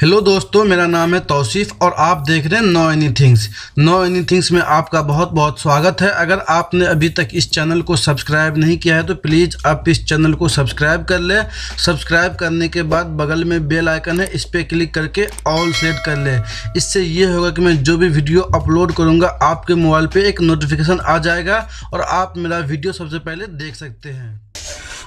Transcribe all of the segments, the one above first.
Hello दोस्तों, मेरा नाम है तौसीफ़ और आप देख रहे हैं no any things. No any things में आपका बहुत बहुत स्वागत है। अगर आपने अभी तक इस चैनल को सब्सक्राइब नहीं किया है तो प्लीज़ आप इस चैनल को सब्सक्राइब कर ले। सब्सक्राइब करने के बाद बगल में बेल आइकन है, इस पर क्लिक करके ऑल सेट कर ले। इससे ये होगा कि मैं जो भी वीडियो अपलोड करूँगा, आपके मोबाइल पर एक नोटिफिकेशन आ जाएगा और आप मेरा वीडियो सबसे पहले देख सकते हैं।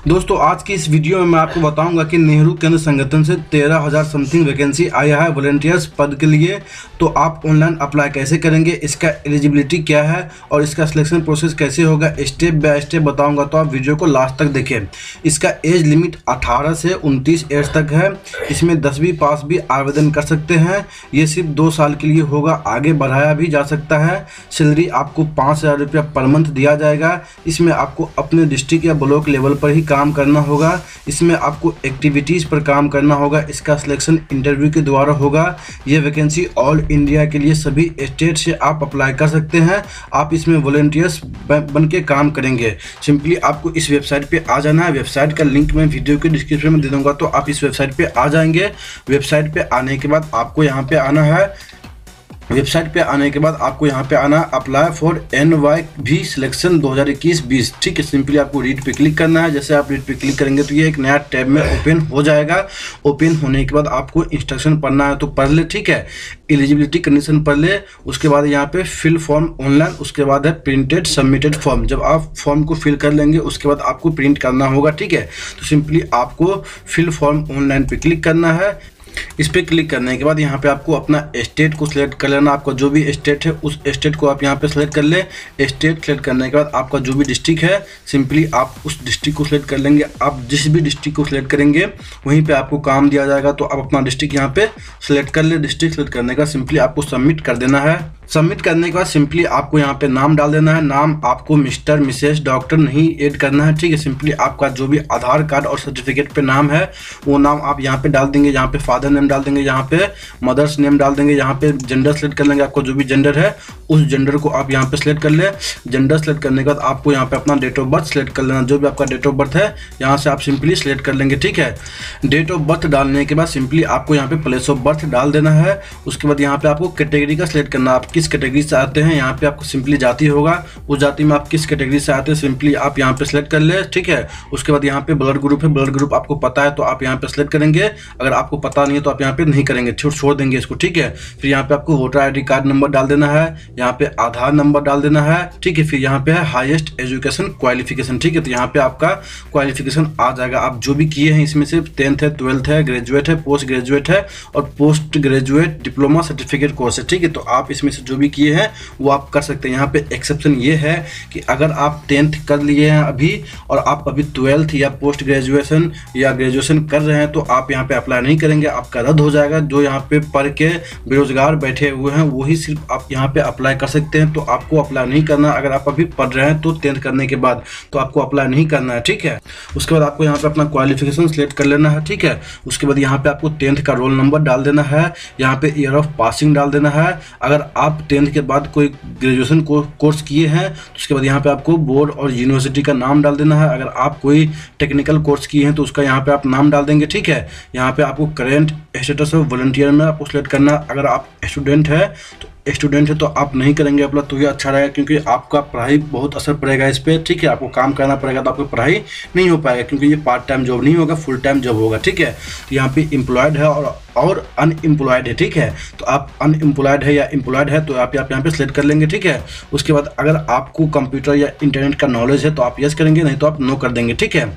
दोस्तों, आज की इस वीडियो में मैं आपको बताऊँगा कि नेहरू केंद्र संगठन से तेरह हज़ार समथिंग वैकेंसी आया है वॉलेंटियर्स पद के लिए। तो आप ऑनलाइन अप्लाई कैसे करेंगे, इसका एलिजिबिलिटी क्या है और इसका सिलेक्शन प्रोसेस कैसे होगा, स्टेप बाय स्टेप बताऊँगा। तो आप वीडियो को लास्ट तक देखें इसका एज लिमिट 18 से 29 एज तक है। इसमें दसवीं पास भी आवेदन कर सकते हैं। ये सिर्फ़ दो साल के लिए होगा, आगे बढ़ाया भी जा सकता है। सैलरी आपको पाँच हज़ार रुपया पर मंथ दिया जाएगा। इसमें आपको अपने डिस्ट्रिक्ट या ब्लॉक लेवल पर ही काम करना होगा, इसमें आपको एक्टिविटीज़ पर काम करना होगा, इसका सिलेक्शन इंटरव्यू के द्वारा होगा। ये वैकेंसी ऑल इंडिया के लिए सभी स्टेट से आप अप्लाई कर सकते हैं। आप इसमें वॉल्टियर्स बन के काम करेंगे। सिंपली आपको इस वेबसाइट पर आ जाना है। वेबसाइट का लिंक मैं वीडियो के डिस्क्रिप्शन में दे दूँगा तो आप इस वेबसाइट पर आ जाएँगे। वेबसाइट पर आने के बाद आपको यहाँ पर आना है। वेबसाइट पे आने के बाद आपको यहाँ पे आना अप्लाई फॉर एन वाई भी सिलेक्शन 2021-20 ठीक है सिंपली आपको रीड पे क्लिक करना है। जैसे आप रीड पे क्लिक करेंगे तो ये एक नया टैब में ओपन हो जाएगा। ओपन होने के बाद आपको इंस्ट्रक्शन पढ़ना है तो पढ़ ले, ठीक है? एलिजिबिलिटी कंडीशन पढ़ ले। उसके बाद यहाँ पे फिल फॉर्म ऑनलाइन उसके बाद है प्रिंटेड सबमिटेड फॉर्म जब आप फॉर्म को फिल कर लेंगे, उसके बाद आपको प्रिंट करना होगा, ठीक है? तो सिंपली आपको फिल फॉर्म ऑनलाइन पे क्लिक करना है। इस पर क्लिक करने के बाद यहाँ पे आपको अपना स्टेट को सिलेक्ट कर लेना। आपका जो भी स्टेट है, उस स्टेट को आप यहाँ पे सिलेक्ट कर ले। स्टेट सेलेक्ट करने के बाद आपका जो भी डिस्ट्रिक्ट है, सिंपली आप उस डिस्ट्रिक्ट को सिलेक्ट कर लेंगे। आप जिस भी डिस्ट्रिक्ट को सिलेक्ट करेंगे, वहीं पे आपको काम दिया जाएगा। तो आप अपना डिस्ट्रिक्ट यहाँ पे सिलेक्ट कर ले। डिस्ट्रिक्ट सेलेक्ट करने का सिंपली आपको सबमिट कर देना है। सबमिट करने के बाद सिंपली आपको यहाँ पे नाम डाल देना है। नाम आपको मिस्टर, मिसेस, डॉक्टर नहीं ऐड करना है। ठीक है, सिंपली आपका जो भी आधार कार्ड और सर्टिफिकेट पे नाम है, वो नाम आप यहाँ पे डाल देंगे। यहाँ पे फादर नेम डाल देंगे, यहाँ पे मदर्स नेम डाल देंगे, यहाँ पे जेंडर सेलेक्ट कर लेंगे। आपको जो भी जेंडर है, उस जेंडर को आप यहाँ पे सिलेक्ट कर ले। जेंडर सेलेक्ट करने के बाद आपको यहाँ पे अपना डेट ऑफ़ बर्थ सेलेक्ट कर लेना। जो भी आपका डेट ऑफ़ बर्थ है, यहाँ से आप सिंपली सेलेक्ट कर लेंगे। ठीक है, डेट ऑफ़ बर्थ डालने के बाद सिंपली आपको यहाँ पे प्लेस ऑफ़ बर्थ डाल देना है। उसके बाद यहाँ पे आपको कैटेगरी का सिलेक्ट करना आप किस कैटेगरी से आते हैं, यहाँ पे आपको सिंपली जाति होगा। उस जाति में आप किस कैटेगरी से आते हैं सिंपली आप यहाँ पे सिलेक्ट कर ले, ठीक है? उसके बाद यहाँ पे ब्लड ग्रुप है ब्लड ग्रुप आपको पता है तो आप यहाँ पे सिलेक्ट करेंगे। अगर आपको पता नहीं है तो आप यहाँ पे नहीं करेंगे, छोड़ छोड़ देंगे इसको, ठीक है? फिर यहाँ पे आपको वोटर आई कार्ड नंबर डाल देना है, यहाँ पे आधार नंबर डाल देना है, ठीक है? फिर यहाँ पे है हाइएस्ट एजुकेशन क्वालिफिकेशन ठीक है? तो यहाँ पे आपका क्वालिफिकेशन आ जाएगा। आप जो भी किए हैं, इसमें से टेंथ है ट्वेल्थ है ग्रेजुएट है पोस्ट ग्रेजुएट है और post graduate diploma certificate course है, ठीक है? तो आप इसमें से जो भी किए हैं, वो आप कर सकते हैं। यहाँ पे एक्सेप्शन ये है कि अगर आप टेंथ कर लिए हैं अभी और आप अभी ट्वेल्थ या पोस्ट ग्रेजुएशन या ग्रेजुएशन कर रहे हैं तो आप यहाँ पे अप्लाई नहीं करेंगे। आपका रद्द हो जाएगा। जो यहाँ पे पढ़ के बेरोजगार बैठे हुए हैं, वही सिर्फ़ आप यहाँ पे अप्लाई कर सकते हैं। तो आपको अप्लाई नहीं करना। अगर आप अभी पढ़ रहे हैं तो टेंथ करने के बाद तो आपको अप्लाई नहीं करना है। ठीक है? उसके बाद आपको यहाँ पे अपना क्वालिफिकेशन सिलेक्ट कर लेना है। ठीक है? उसके बाद यहाँ पे आपको टेंथ का रोल नंबर डाल देना है। यहाँ पे ईयर ऑफ़ पासिंग डाल देना है। अगर आप टेंथ के बाद कोई ग्रेजुएशन को, कोर्स किए हैं तो उसके बाद यहाँ पे आपको बोर्ड और यूनिवर्सिटी का नाम डाल देना है। अगर आप कोई टेक्निकल कोर्स किए हैं तो उसका यहाँ पे आप नाम डाल देंगे ठीक है? यहाँ पे आपको करेंट स्टेटस ऑफ़ वॉलंटियर में आपको सेलेक्ट करना अगर आप स्टूडेंट है तो स्टूडेंट है तो आप नहीं करेंगे अपना तो ये अच्छा रहेगा क्योंकि आपका पढ़ाई बहुत असर पड़ेगा इस पर ठीक है, आपको काम करना पड़ेगा तो आपकी पढ़ाई नहीं हो पाएगा क्योंकि ये पार्ट टाइम जॉब नहीं होगा फुल टाइम जॉब होगा। ठीक है तो यहाँ पे एम्प्लॉयड है और और अनएम्प्लॉयड है। ठीक है तो आप अनएम्प्लॉयड है या एम्प्लॉयड है तो आप यहाँ पे सेलेक्ट कर लेंगे। ठीक है, उसके बाद अगर आपको कंप्यूटर या इंटरनेट का नॉलेज है तो आप यस करेंगे, नहीं तो आप नो कर देंगे। ठीक है,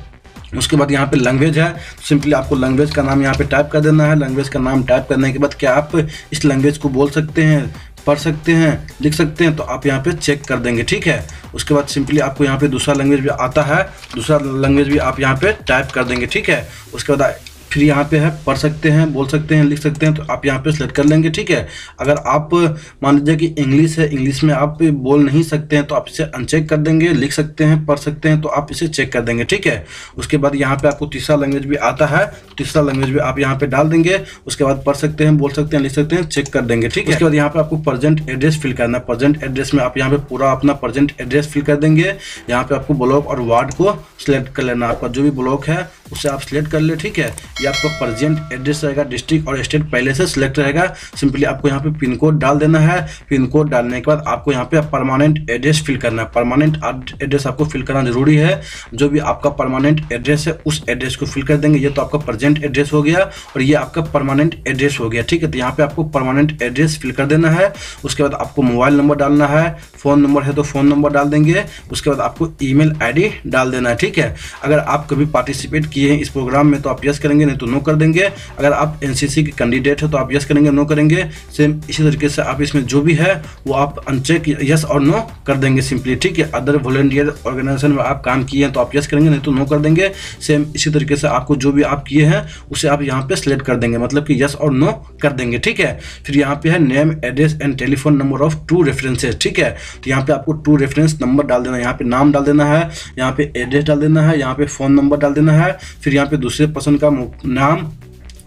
उसके बाद यहाँ पे लैंग्वेज है सिंपली आपको लैंग्वेज का नाम यहाँ पे टाइप कर देना है। लैंग्वेज का नाम टाइप करने के बाद क्या आप इस लैंग्वेज को बोल सकते हैं? पढ़ सकते हैं, लिख सकते हैं तो आप यहाँ पे चेक कर देंगे, ठीक है? उसके बाद सिंपली आपको यहाँ पे दूसरा लैंग्वेज भी आता है, दूसरा लैंग्वेज भी आप यहाँ पे टाइप कर देंगे, ठीक है? उसके बाद फिर यहाँ पे है, पढ़ सकते हैं, बोल सकते हैं, लिख सकते हैं तो आप यहाँ पे सेलेक्ट कर लेंगे, ठीक है? अगर आप, मान लीजिए कि इंग्लिश है इंग्लिश में आप बोल नहीं सकते हैं तो आप इसे अनचेक कर देंगे, लिख सकते हैं, पढ़ सकते हैं तो आप इसे चेक कर देंगे, ठीक है? उसके बाद यहाँ पे आपको तीसरा लैंग्वेज भी आता है, तीसरा लैंग्वेज भी आप यहाँ पे डाल देंगे, उसके बाद पढ़ सकते हैं, बोल सकते हैं, लिख सकते हैं चेक कर देंगे, ठीक है? उसके बाद यहाँ पे आपको प्रजेंट एड्रेस फिल करना है प्रजेंट एड्रेस में आप यहाँ पे पूरा अपना प्रजेंट एड्रेस फिल कर देंगे, यहाँ पे आपको ब्लॉक और वार्ड को सिलेक्ट कर लेना आपका जो भी ब्लॉक है उसे आप सिलेक्ट कर ले, ठीक है? ये आपका प्रजेंट एड्रेस रहेगा डिस्ट्रिक्ट और स्टेट पहले से सिलेक्ट रहेगा। सिंपली आपको यहाँ पे पिन कोड डाल देना है। पिन कोड डालने के बाद आपको यहाँ पे परमानेंट एड्रेस फिल करना है। परमानेंट एड्रेस आपको फिल करना ज़रूरी है। जो भी आपका परमानेंट एड्रेस है, उस एड्रेस को फिल कर देंगे। ये तो आपका प्रजेंट एड्रेस हो गया और ये आपका परमानेंट एड्रेस हो गया, ठीक है? तो यहाँ पे आपको परमानेंट एड्रेस फिल कर देना है। उसके बाद आपको मोबाइल नंबर डालना है। फ़ोन नंबर है तो फ़ोन नंबर डाल देंगे। उसके बाद आपको ईमेल आईडी डाल देना है, ठीक है? अगर आप कभी पार्टिसिपेट किए हैं इस प्रोग्राम में तो आप यस करेंगे, नहीं तो नो कर देंगे। अगर आप एनसीसी के कैंडिडेट है तो आप यस करेंगे नो करेंगे। सेम इसी तरीके से आप इसमें जो भी है, वो आप अनचेक यस और नो कर देंगे सिंपली ठीक है? अदर वॉलेंटियर ऑर्गेनाइजेशन में आप काम किए हैं तो आप यस करेंगे, नहीं तो नो कर देंगे। सेम इसी तरीके से आपको जो भी आप किए हैं, उसे आप यहाँ पे सिलेक्ट कर देंगे मतलब कि यस और नो कर देंगे, ठीक है? फिर यहाँ पे है name address and telephone number of two references ठीक है? तो यहाँ पे आपको टू रेफरेंस नंबर डाल देना है यहाँ पे नाम डाल देना है, यहाँ पे एड्रेस डाल देना है, यहाँ पे फ़ोन नंबर डाल देना है फिर यहाँ पे दूसरे पसंद का नाम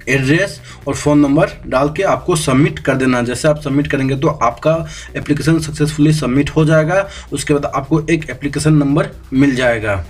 एड्रेस और फ़ोन नंबर डाल के आपको सबमिट कर देना। जैसे आप सबमिट करेंगे तो आपका एप्लीकेशन सक्सेसफुली सबमिट हो जाएगा। उसके बाद आपको एक एप्लीकेशन नंबर मिल जाएगा।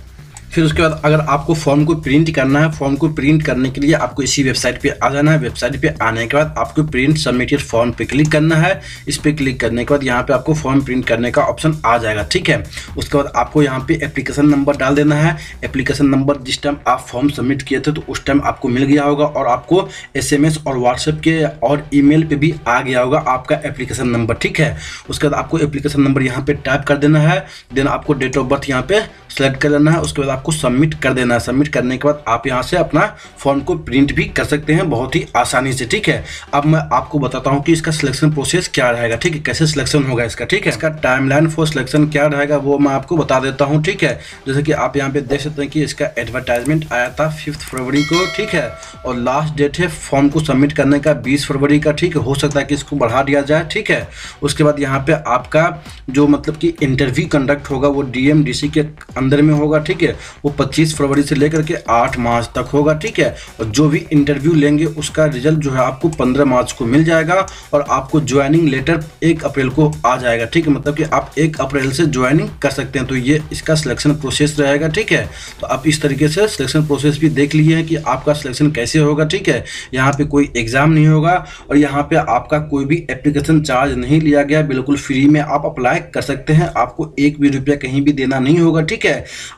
फिर उसके बाद अगर आपको फॉर्म को प्रिंट करना है फॉर्म को प्रिंट करने के लिए आपको इसी वेबसाइट पे आ जाना है। वेबसाइट पे आने के बाद आपको प्रिंट सबमिटेड फॉर्म पे क्लिक करना है। इस पर क्लिक करने के बाद यहाँ पे आपको फॉर्म प्रिंट करने का ऑप्शन आ जाएगा, ठीक है? उसके बाद आपको यहाँ पे एप्लीकेशन नंबर डाल देना है। एप्लीकेशन नंबर जिस टाइम आप फॉर्म सबमिट किए थे तो उस टाइम आपको मिल गया होगा और आपको एसएमएस और व्हाट्सएप के और ई पे भी आ गया होगा आपका एप्लीकेशन नंबर ठीक है? उसके बाद आपको एप्लीकेशन नंबर यहाँ पे टाइप कर देना है। देन आपको डेट ऑफ़ बर्थ यहाँ पे सेलेक्ट कर लेना है उसके बाद आपको सबमिट कर देना है। सबमिट करने के बाद आप यहाँ से अपना फॉर्म को प्रिंट भी कर सकते हैं बहुत ही आसानी से ठीक है? अब मैं आपको बताता हूँ कि इसका सिलेक्शन प्रोसेस क्या रहेगा ठीक है? कैसे सिलेक्शन होगा इसका ठीक है? इसका टाइमलाइन फॉर सिलेक्शन क्या रहेगा वो मैं आपको बता देता हूँ ठीक है? जैसे कि आप यहाँ पे देख सकते हैं कि इसका एडवर्टाइजमेंट आया था फिफ्थ फरवरी को ठीक है? और लास्ट डेट है फॉर्म को सबमिट करने का बीस फरवरी का ठीक है? हो सकता है कि इसको बढ़ा दिया जाए ठीक है? उसके बाद यहाँ पे आपका जो मतलब कि इंटरव्यू कंडक्ट होगा वो डीएमडीसी के अंदर में होगा, ठीक है? वो 25 फरवरी से लेकर के 8 मार्च तक होगा, ठीक है? और जो भी इंटरव्यू लेंगे, उसका रिज़ल्ट जो है आपको 15 मार्च को मिल जाएगा और आपको ज्वाइनिंग लेटर एक अप्रैल को आ जाएगा, ठीक है? मतलब कि आप एक अप्रैल से ज्वाइनिंग कर सकते हैं तो ये इसका सिलेक्शन प्रोसेस रहेगा, ठीक है? तो आप इस तरीके से सिलेक्शन प्रोसेस भी देख लिए हैं कि आपका सिलेक्शन कैसे होगा, ठीक है? यहाँ पे कोई एग्ज़ाम नहीं होगा और यहाँ पे आपका कोई भी एप्लीकेशन चार्ज नहीं लिया गया, बिल्कुल फ्री में आप अप्लाई कर सकते हैं। आपको एक भी रुपया कहीं भी देना नहीं होगा, ठीक है?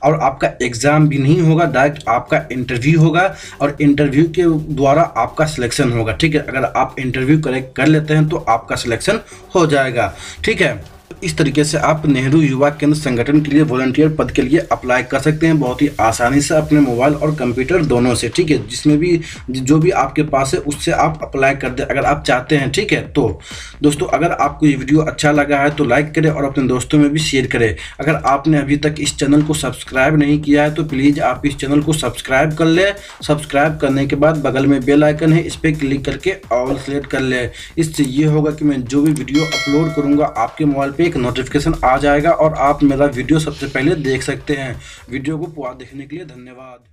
और आपका एग्ज़ाम भी नहीं होगा डायरेक्ट आपका इंटरव्यू होगा और इंटरव्यू के द्वारा आपका सिलेक्शन होगा, ठीक है? अगर आप इंटरव्यू करेक्ट कर लेते हैं तो आपका सिलेक्शन हो जाएगा, ठीक है? इस तरीके से आप नेहरू युवा केंद्र संगठन के लिए वॉलंटियर पद के लिए अप्लाई कर सकते हैं। बहुत ही आसानी से अपने मोबाइल और कंप्यूटर दोनों से, ठीक है? जिसमें भी, जो भी आपके पास है, उससे आप अप्लाई कर दे, अगर आप चाहते हैं, ठीक है? तो दोस्तों, अगर आपको ये वीडियो अच्छा लगा है तो लाइक करें और अपने दोस्तों में भी शेयर करें। अगर आपने अभी तक इस चैनल को सब्सक्राइब नहीं किया है तो प्लीज़ आप इस चैनल को सब्सक्राइब कर ले। सब्सक्राइब करने के बाद बगल में बेल आइकन है, इस पर क्लिक करके ऑल सेलेक्ट कर ले। इससे ये होगा कि मैं जो भी वीडियो अपलोड करूँगा, आपके मोबाइल पर एक नोटिफिकेशन आ जाएगा और आप मेरा वीडियो सबसे पहले देख सकते हैं। वीडियो को पूरा देखने के लिए धन्यवाद।